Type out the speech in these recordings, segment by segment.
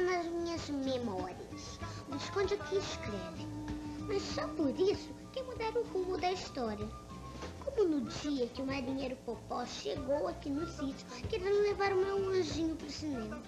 nas minhas memórias. O Visconde aqui escreve. Mas só por isso que mudaram o rumo da história. Como no dia que o marinheiro Popó chegou aqui no sítio querendo levar o meu anjinho pro cinema.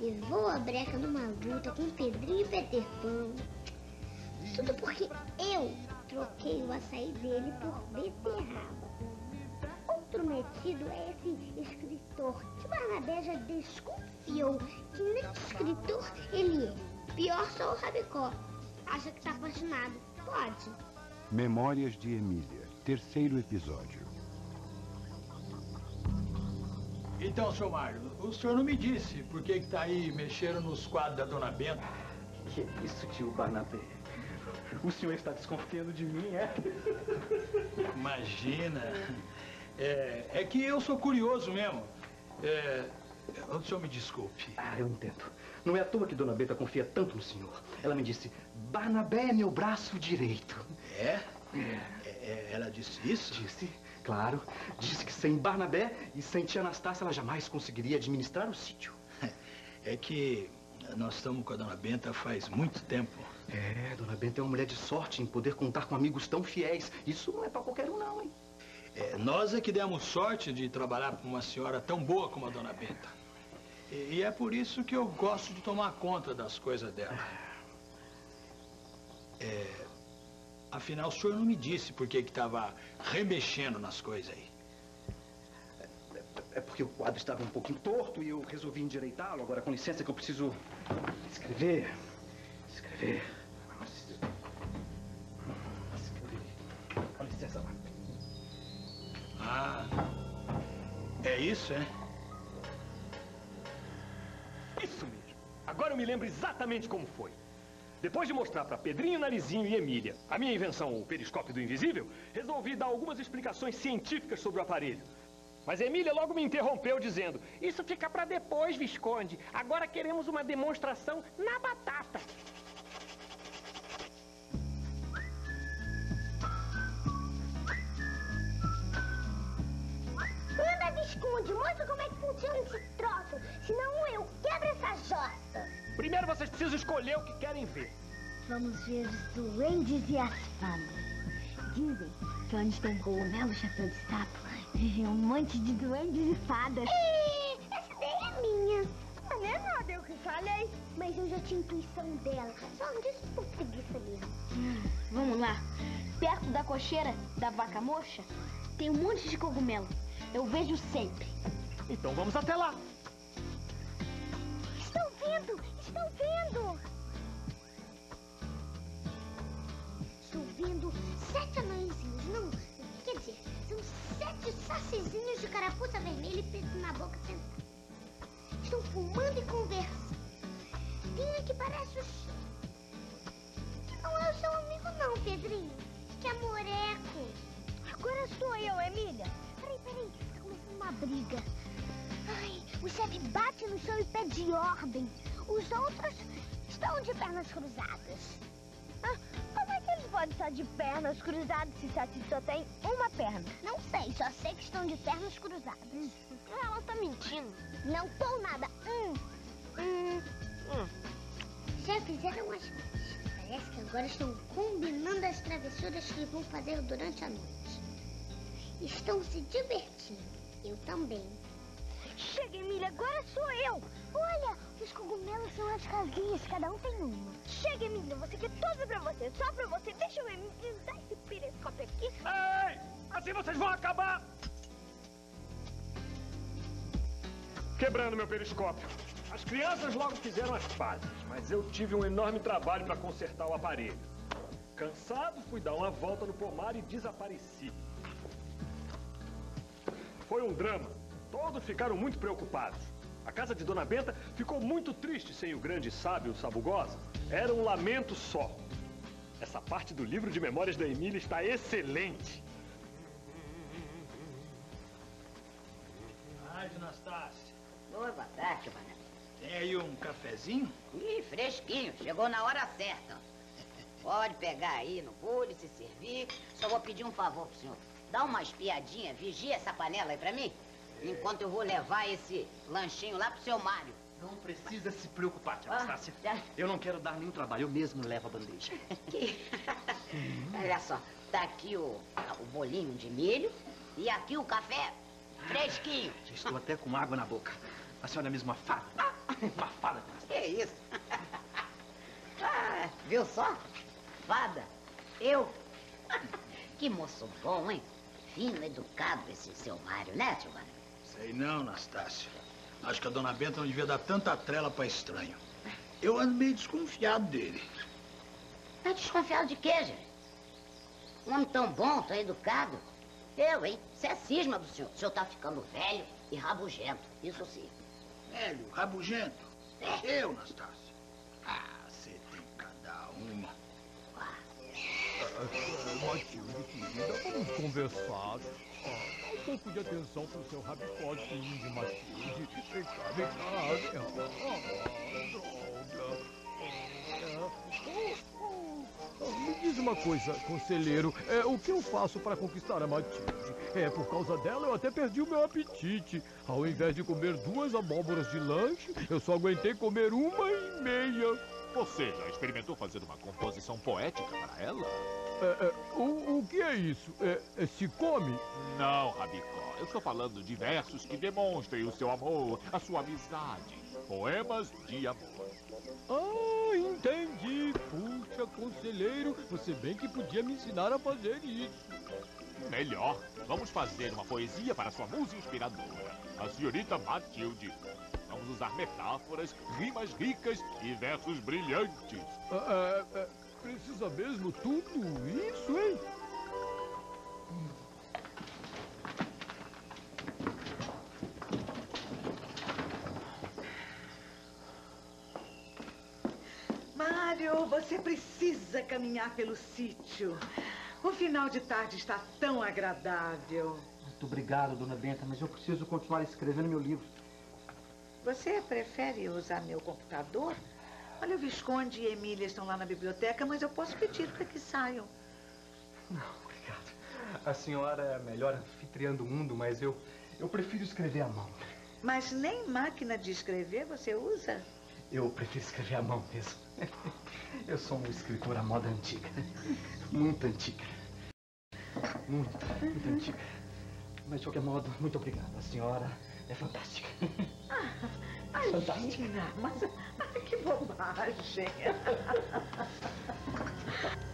Levou a breca numa luta com Pedrinho e Peter Pan. Tudo porque eu troquei o açaí dele por beterraba. Outro metido é esse escritor que Barnabé já desconfiou que nem escritor ele é. Pior só o Rabicó. Acha que tá apaixonado. Pode. Memórias de Emília, terceiro episódio. Então, seu Mário, o senhor não me disse por que que tá aí mexendo nos quadros da Dona Benta? Que isso, tio Barnabé? O senhor está desconfiando de mim, é? Imagina. É, é que eu sou curioso mesmo. É, o senhor me desculpe. Ah, eu entendo. Não é à toa que Dona Beta confia tanto no senhor. Ela me disse, Barnabé é meu braço direito. É? É, é, ela disse isso? Disse, claro. Disse que sem Barnabé e sem tia Anastácia ela jamais conseguiria administrar o sítio. É que nós estamos com a Dona Benta faz muito tempo. É, Dona Benta é uma mulher de sorte em poder contar com amigos tão fiéis. Isso não é pra qualquer um, não, hein? É, nós é que demos sorte de trabalhar com uma senhora tão boa como a Dona Benta. E, e é por isso que eu gosto de tomar conta das coisas dela. É, afinal, o senhor não me disse por que estava remexendo nas coisas aí. É porque o quadro estava um pouquinho torto e eu resolvi endireitá-lo. Agora, com licença, que eu preciso. Escrever. Escrever. É isso, é? Isso mesmo. Agora eu me lembro exatamente como foi. Depois de mostrar para Pedrinho, Narizinho e Emília a minha invenção, o periscópio do invisível, resolvi dar algumas explicações científicas sobre o aparelho. Mas Emília logo me interrompeu dizendo: Isso fica para depois, Visconde. Agora queremos uma demonstração na batata. Mostra como é que funciona esse troço. Senão eu quebro essa jossa. Primeiro vocês precisam escolher o que querem ver. Vamos ver os duendes e as fadas. Dizem que onde tem cogumelo, chapéu de sapo, vivem um monte de duendes e fadas. Ih, essa ideia é minha. Não é nada, eu que falei. Mas eu já tinha intuição dela. Só não disse por preguiça mesmo. Vamos lá. Perto da cocheira da vaca moxa, tem um monte de cogumelo. Eu vejo sempre. Então vamos até lá. Estão vendo! Estão vendo! Estou vendo sete anõezinhos. Não, quer dizer, são sete sacizinhos de carapuça vermelha e preto na boca. Estão fumando e conversando. Tem um que parece o. Que não é o seu amigo não, Pedrinho. Que é moreco. Agora sou eu, Emília. Peraí, começando uma briga. Ai, o chefe bate no chão e pede ordem. Os outros estão de pernas cruzadas. Ah, como é que eles podem estar de pernas cruzadas se Sati só tem uma perna? Não sei, só sei que estão de pernas cruzadas. Ela tá mentindo. Não tô nada. Hum. Hum. Hum. Já fizeram as. Parece que agora estão combinando as travessuras que vão fazer durante a noite. Estão se divertindo. Eu também. Chega, Emília, agora sou eu. Olha, os cogumelos são as casinhas, cada um tem uma. Chega, Emília, você quer tudo pra você, só pra você. Deixa eu Emília, usar esse periscópio aqui. Ei! Assim vocês vão acabar! Quebrando meu periscópio. As crianças logo fizeram as pazes, mas eu tive um enorme trabalho para consertar o aparelho. Cansado, fui dar uma volta no pomar e desapareci. Foi um drama. Todos ficaram muito preocupados. A casa de Dona Benta ficou muito triste sem o grande sábio Sabugosa. Era um lamento só. Essa parte do livro de memórias da Emília está excelente. Ai, Anastácia. Boa tarde, Banana. Tem aí um cafezinho? Ih, fresquinho, chegou na hora certa. Pode pegar aí no bule, se servir. Só vou pedir um favor pro senhor. Dá uma espiadinha, vigia essa panela aí pra mim. Enquanto eu vou levar esse lanchinho lá pro seu Mário. Não precisa se preocupar, tia Ah, Anastácia. já. Eu não quero dar nenhum trabalho, eu mesmo levo a bandeja. Olha só, tá aqui o, o bolinho de milho e aqui o café fresquinho. Já estou até com água na boca. A senhora é mesmo uma fada. Uma fada, tia Anastácia. Que isso? Ah, viu só? Fada, eu. Que moço bom, hein? Fino, educado esse seu Mário, né, tio Mário? Sei não, Anastácia. Acho que a dona Benta não devia dar tanta trela pra estranho. Eu ando meio desconfiado dele. Tá desconfiado de quê, gente? Um homem tão bom, tão educado. Eu, hein? Isso é cisma do senhor. O senhor tá ficando velho e rabugento. Isso sim. Velho, rabugento. Eu, Anastácia. Ah, você tem cada uma. Matilde, querida, vamos conversar. Ah, um pouco de atenção pro seu rabicotinho de Matilde. Vem cá, vem cá. Ah, droga. Ah, me diz uma coisa, conselheiro. É, o que eu faço para conquistar a Matilde? É, por causa dela eu até perdi o meu apetite. Ao invés de comer duas abóboras de lanche, eu só aguentei comer uma e meia. Você já experimentou fazer uma composição poética para ela? É, é, o, o que é isso? É, é, se come? Não, Rabicó. Eu estou falando de versos que demonstrem o seu amor, a sua amizade. Poemas de amor. Ah, entendi. Puxa, conselheiro, você bem que podia me ensinar a fazer isso. Melhor, vamos fazer uma poesia para sua musa inspiradora, a senhorita Matilde. Vamos usar metáforas, rimas ricas e versos brilhantes. Ah, ah, ah, precisa mesmo tudo isso, hein? Mário, você precisa caminhar pelo sítio. O final de tarde está tão agradável. Muito obrigado, dona Benta, mas eu preciso continuar escrevendo meu livro. Você prefere usar meu computador? Olha, o Visconde e Emília estão lá na biblioteca, mas eu posso pedir para que saiam. Não, obrigado. A senhora é a melhor anfitriã do mundo, mas eu, eu prefiro escrever à mão. Mas nem máquina de escrever você usa? Eu prefiro escrever à mão mesmo. Eu sou um escritor à moda antiga. Muito antiga. Muito, muito antiga. Mas de qualquer modo, muito obrigado. A senhora é fantástica. Imagina, mas mas que bobagem.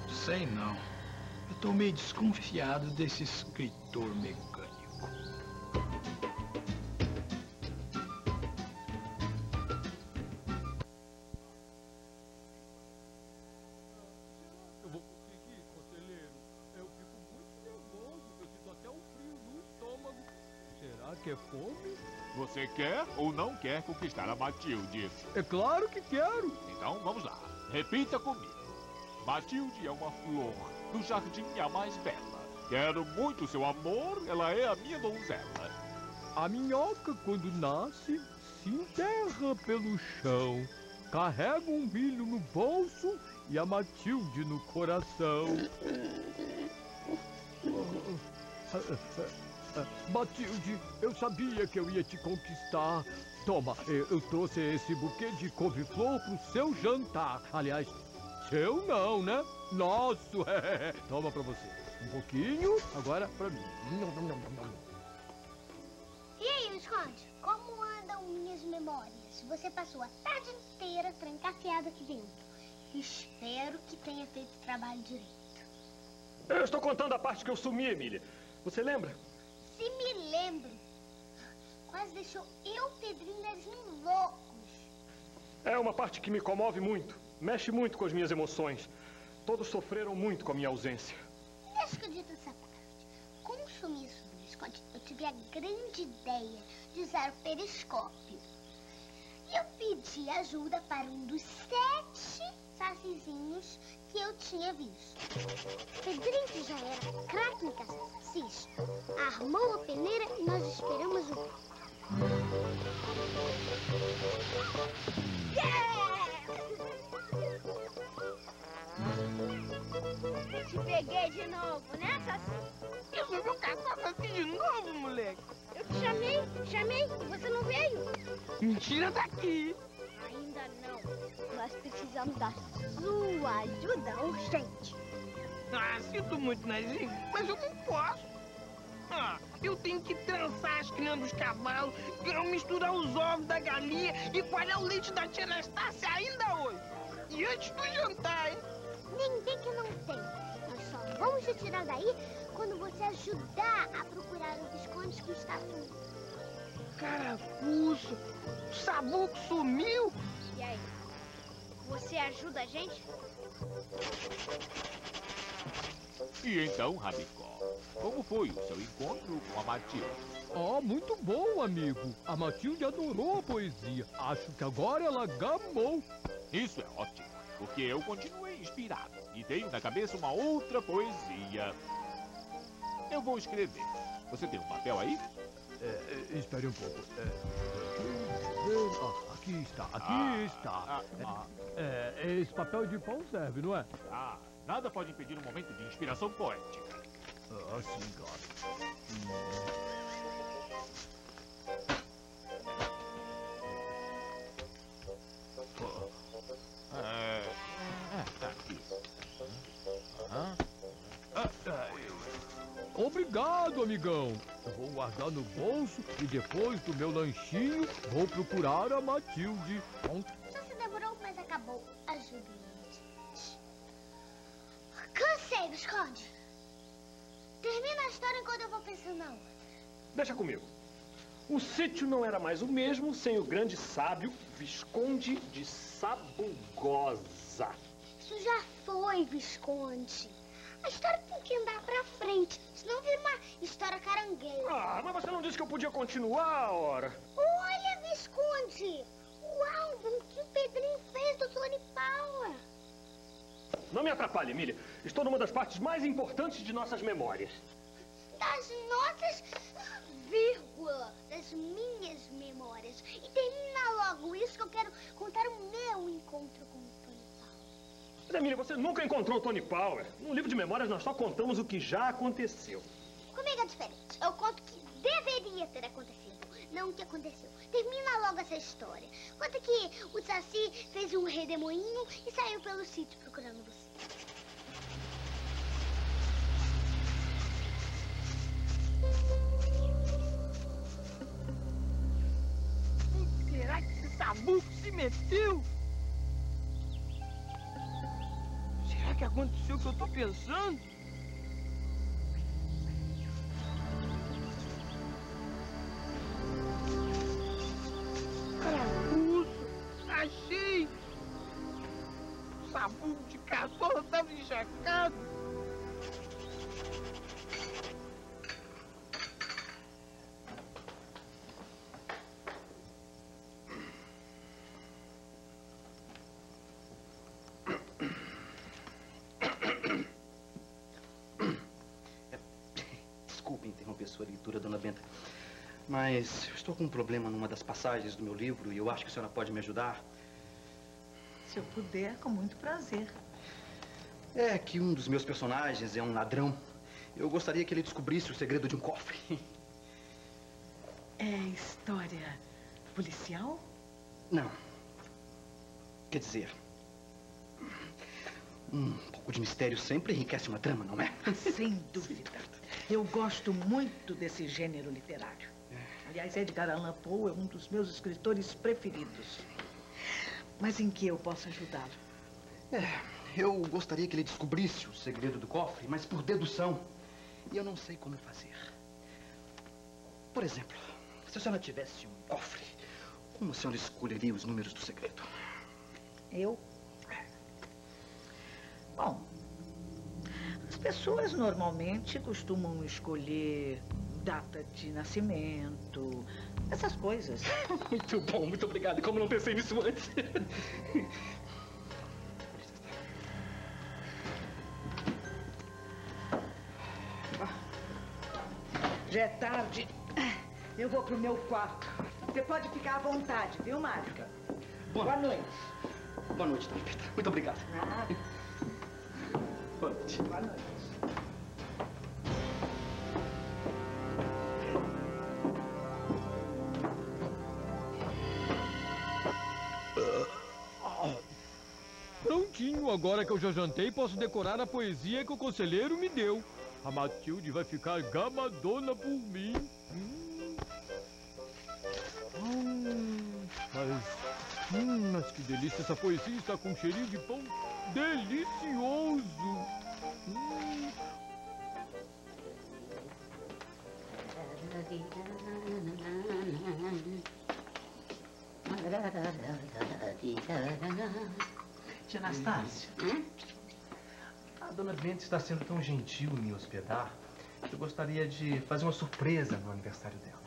Sei não. Eu tô meio desconfiado desse escritor mecânico. Será que é fome? Você quer ou não quer conquistar a Matilde? É claro que quero. Então vamos lá. Repita comigo. Matilde é uma flor do jardim a mais bela. Quero muito seu amor, ela é a minha donzela. A minhoca, quando nasce, se enterra pelo chão. Carrega um milho no bolso e a Matilde no coração. Matilde, eu sabia que eu ia te conquistar. Toma, eu, eu trouxe esse buquê de couve-flor pro seu jantar. Aliás, seu não, né? Nosso! Toma pra você. Um pouquinho, agora pra mim. E aí, Visconde? Como andam minhas memórias? Você passou a tarde inteira trancafiado aqui dentro. Espero que tenha feito o trabalho direito. Eu estou contando a parte que eu sumi, Emília. Você lembra? Se me lembro, quase deixou eu, Pedrinho Narizinho loucos. É uma parte que me comove muito. Mexe muito com as minhas emoções. Todos sofreram muito com a minha ausência. Diga essa parte. Como sumiço do Visconde, eu tive a grande ideia de usar o periscópio. E eu pedi ajuda para um dos sete sacizinhos que eu tinha visto. Pedrinho, que já era craque em caçar sacis, armou a peneira e nós esperamos o... Te peguei de novo, né, Saci? Eu foi meu caçado aqui de novo, moleque. Eu te chamei, chamei, você não veio. Mentira daqui. Ainda não. Nós precisamos da sua ajuda urgente. Ah, sinto muito, Nazinho, mas eu não posso. Ah, eu tenho que trançar as crinas dos cavalos, misturar os ovos da galinha e coalhar o leite da tia Anastácia ainda hoje. E antes do jantar, hein? Vem que não tem. Nós só vamos te tirar daí quando você ajudar a procurar o Visconde que está sumido. Carapuço, o Sabuco sumiu? E aí? Você ajuda a gente? E então, Rabicó, como foi o seu encontro com a Matilde? Ah, muito bom, amigo. A Matilde adorou a poesia. Acho que agora ela gamou. Isso é ótimo, porque eu continuei inspirado e tenho na cabeça uma outra poesia. Eu vou escrever. Você tem um papel aí? É, é, espere um pouco. É, ah, aqui está, aqui Ah, está. ah, ah. É, esse papel de pão serve, não é? Ah, nada pode impedir um momento de inspiração poética. Ah, sim, claro. Obrigado, amigão. Eu vou guardar no bolso e depois do meu lanchinho vou procurar a Matilde. Só se demorou, mas acabou. Ajude-me. Cansei, Visconde. Termina a história enquanto eu vou pensando na outra. Deixa comigo. O sítio não era mais o mesmo sem o grande sábio Visconde de Sabugosa. Isso já foi, Visconde. A história tem que andar pra frente, senão vira uma história carangueira. Ah, mas você não disse que eu podia continuar, ora? Olha, Visconde! O álbum que o Pedrinho fez do Tony Power. Não me atrapalhe, Emília. Estou numa das partes mais importantes de nossas memórias. Das nossas, vírgula, das minhas memórias. E termina logo isso que eu quero contar o meu encontro Mas, Emília, você nunca encontrou Tony Power. No livro de memórias, nós só contamos o que já aconteceu. Comigo é diferente. Eu conto o que deveria ter acontecido, não o que aconteceu. Termina logo essa história. Conta que o Saci fez um redemoinho e saiu pelo sítio procurando você. Carapuço, achei! O Sabuco de cassola tava encharcado. Mas eu estou com um problema numa das passagens do meu livro e eu acho que a senhora pode me ajudar. Se eu puder, com muito prazer. É que um dos meus personagens é um ladrão. Eu gostaria que ele descobrisse o segredo de um cofre. É história policial? Não. Quer dizer, um pouco de mistério sempre enriquece uma trama, não é? Sem dúvida. Eu gosto muito desse gênero literário. Aliás, Edgar Allan Poe é um dos meus escritores preferidos. Mas em que eu posso ajudá-lo? É, eu gostaria que ele descobrisse o segredo do cofre, mas por dedução. E eu não sei como fazer. Por exemplo, se a senhora tivesse um cofre, como a senhora escolheria os números do segredo? Eu? Bom, as pessoas normalmente costumam escolher data de nascimento, essas coisas. Muito bom, muito obrigado. Como não pensei nisso antes? Já é tarde. Eu vou pro meu quarto. Você pode ficar à vontade, viu, Mágica? Boa noite. Boa noite, dona Pita. Muito obrigado. Nada. Boa noite. Boa noite. Agora que eu já jantei, posso decorar a poesia que o conselheiro me deu. A Matilde vai ficar gamadona por mim. Hum. Hum, mas, hum, mas que delícia, essa poesia está com um cheirinho de pão delicioso. Tia Anastácia, a dona Benta está sendo tão gentil em me hospedar que eu gostaria de fazer uma surpresa no aniversário dela.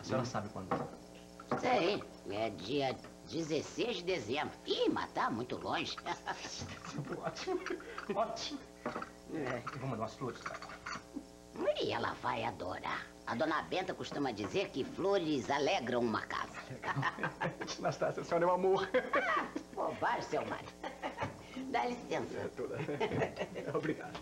A senhora sabe quando é? Sei, é dia 16 de dezembro. Ih, mas tá muito longe. ótimo, ótimo. É, vou mandar umas flores pra ela. E ela vai adorar. A dona Benta costuma dizer que flores alegram uma casa. Anastácia, a senhora é um amor. Bobagem, seu Mário. Dá licença. É toda. Obrigado.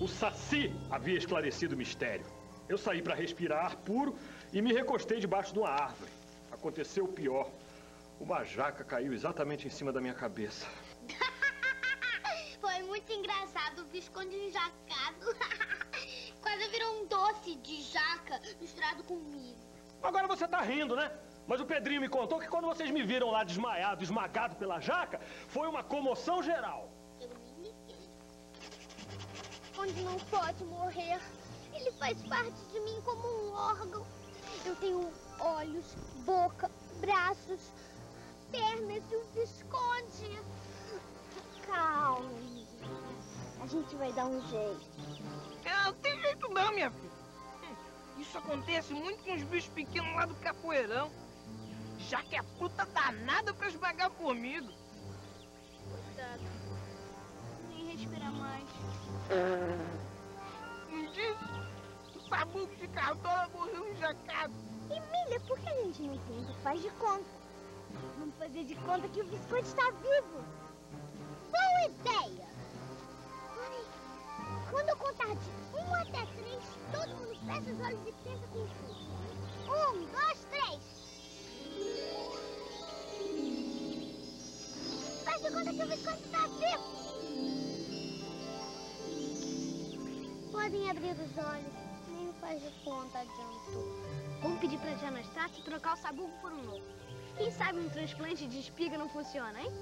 O Saci havia esclarecido o mistério. Eu saí para respirar ar puro e me recostei debaixo de uma árvore. Aconteceu o pior. Uma jaca caiu exatamente em cima da minha cabeça. Foi muito engraçado o Visconde enjacado. Um doce de jaca misturado com milho. Agora você tá rindo, né? Mas o Pedrinho me contou que quando vocês me viram lá desmaiado, esmagado pela jaca, foi uma comoção geral. Eu me liguei. Visconde não pode morrer. Ele faz parte de mim como um órgão. Eu tenho olhos, boca, braços, pernas e o Visconde. Calma, a gente vai dar um jeito. Ah, não tem jeito não, minha filha. Hum, Isso acontece muito com os bichos pequenos lá do capoeirão. Já que é fruta danada pra esmagar comigo. Coitado. Nem respira mais. Me diz, o sabugo de cartola morreu enjacado. Emília, por que a gente não tenta? Faz de conta. Vamos fazer de conta que o Visconde está vivo. Boa ideia! Quando eu contar de um até três, todo mundo fecha os olhos e pensa com tudo. Um, dois, três. Faz de conta que o Visconde está vivo. Podem abrir os olhos. Nem faz de conta, adiantou. Vamos pedir pra Tia Anastácia trocar o sabugo por um novo. Quem sabe um transplante de espiga não funciona, hein?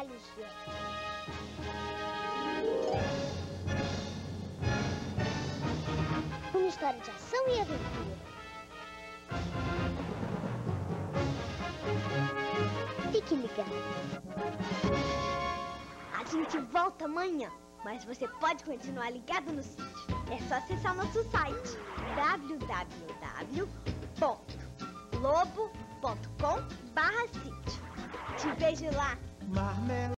12 trabalhos de Eva. Uma história de ação e aventura. Fique ligado. A gente volta amanhã, mas você pode continuar ligado no sítio. É só acessar nosso site www.lobo.com/sítio. Te vejo lá. my melody.